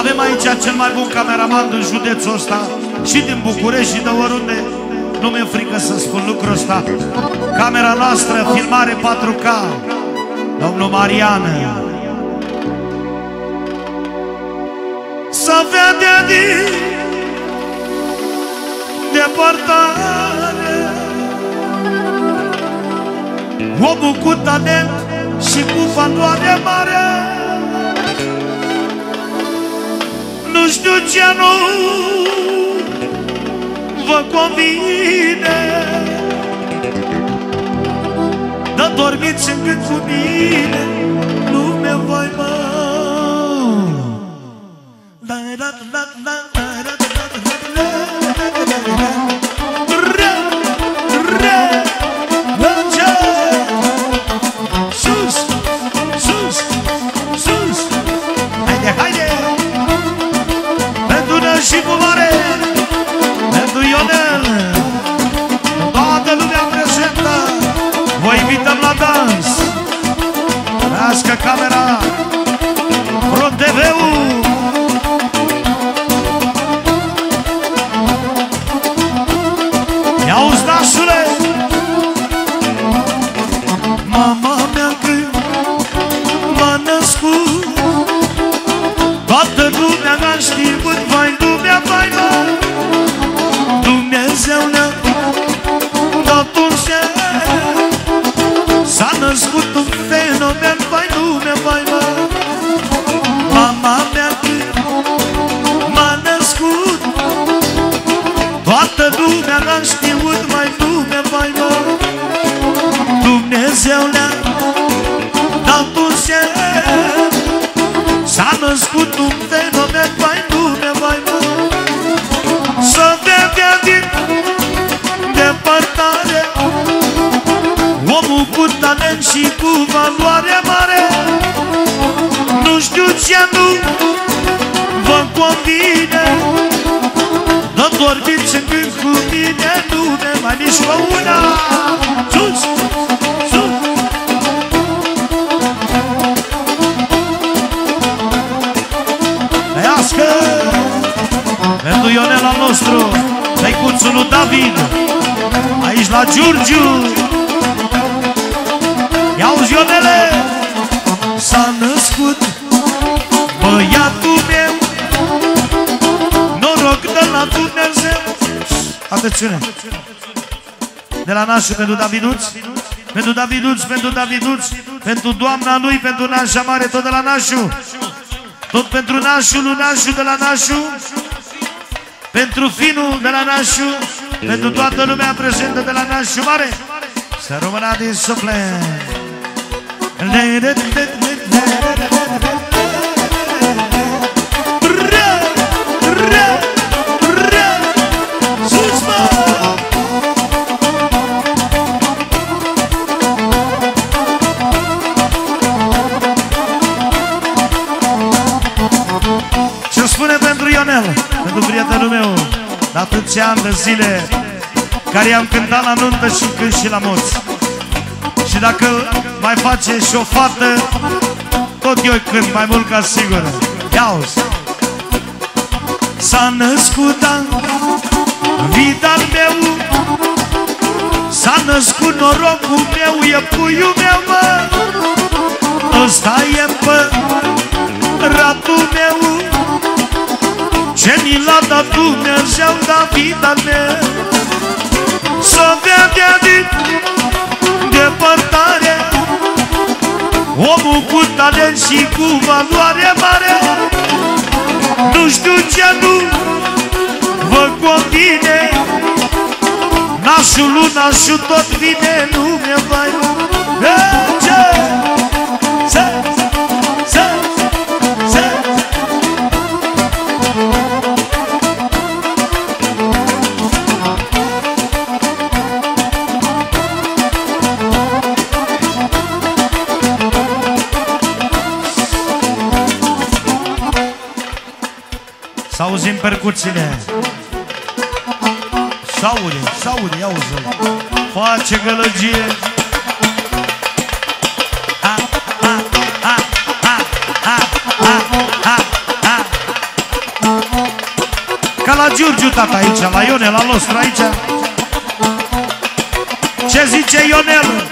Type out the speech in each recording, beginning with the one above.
Avem aici cel mai bun cameraman din județul ăsta Și din București și de oriunde. Nu mi-e frică să spun lucrul ăsta. Camera noastră, filmare 4K Domnul Mariană Să vede din depărtare. Omul cu talent și cu valoare mare Nu știu ce nu vă convine. Dar dormiți în gând cu mine Lume voi mă Dumnezeu ne-a dat un cer. S-a născut un fenomen Vai lume, vai mă Să vedea din depărtare Omul cu talent și cu valoare mare. Nu știu ce nu vă convine. Dar dormiți în gând cu mine Lume, mai nici pe una Aici la Giurgiu. Ia-uzi Ionele S-a născut Băiatul meu. Noroc de la Dumnezeu. Atențiune. De la nașul pentru Daviduț. Pentru Daviduț, pentru Daviduț. Pentru doamna lui, pentru nașa mare Tot de la nașul. Tot pentru nașul lui nașul de la nașul. Pentru finul de la nașul Pentru toată lumea prezentă de la nașul mare Să rămână din suflet Sus, atâția ani de zile, care i-am cântat la nuntă și când și la moț. Și dacă mai face și o fată, tot eu cânt mai mult ca sigur. ia -uzi. S-a născut în vida meu, s-a născut norocul meu, e puiul meu, mă. Ăsta e ratul mi l-a dat Dumnezeu David al meu Să vedea din depărtare. Omul cu talent și cu valoare mare. Nu știu ce nu vă convine. Nașul lui nașul tot vine Nu mi-e vai. Ce? Să auzim percuțiile. S-aude, s-aude, ia uzi Face gălăgie. A, a, a, a, a, a, a, a. Ca la Giurgiu, tata, aici, la Ionel, la Lostru, aici. Ce zice Ionel?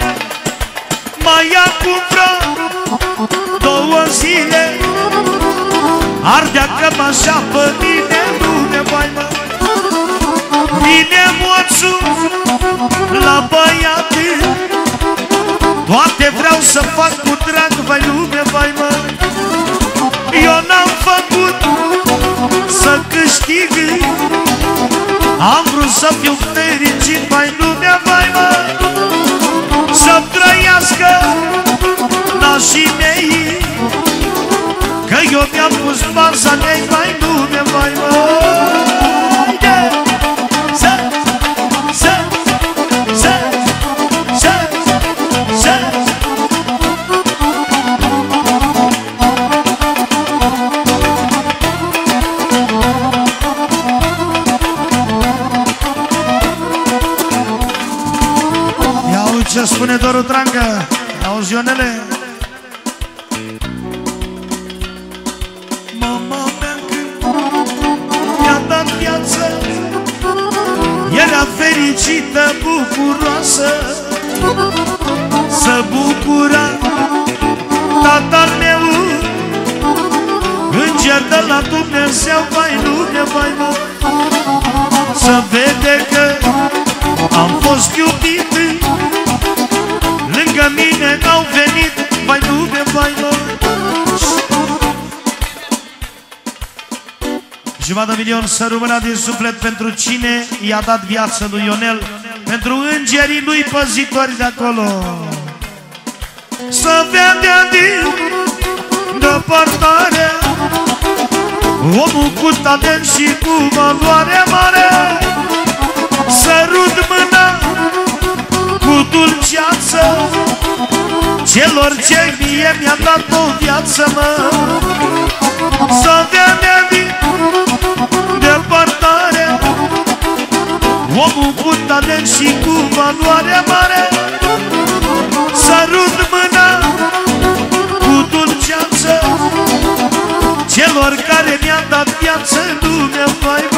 Mai ia cu Ardea cam așa pe mine nu ne mai mă. Vine moțul la băiate Toate vreau să fac cu drag, vai lume, vai mă. Eu n-am făcut să câștig. Am vrut să fiu fericit, vai lume, vai mă. Să trăiască eu mi-am pus baza mei, vai lume, vai mă spune Doru Trangă Auzi, Ionele? Viață. Era fericită, bucuroasă Să bucura tatăl meu. Înger de la Dumnezeu, vai lume, vai mă. Să vede că am fost iubit. Lângă mine au venit Vai lume, Jumătate de milion să rămână din suflet pentru cine i-a dat viață lui Ionel Pentru îngerii lui păzitori de acolo. Să vedea din depărtare Omul cu talent și cu valoare mare. Sărut mâna cu dulceață Celor ce mie mi-a dat o viață, mă. Să vedem talent și cu valoare mare. Sărut mâna cu dulceață Celor care mi-a dat viață lumea, mai bă